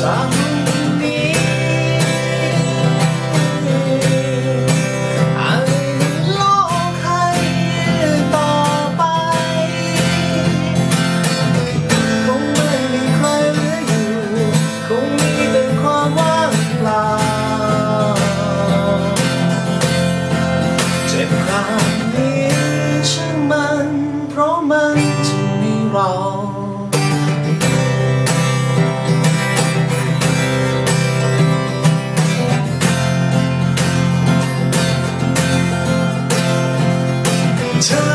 time.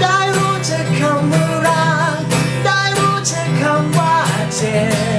ได้รู้จักคำว่ารักได้รู้จักคำว่าเจ็บ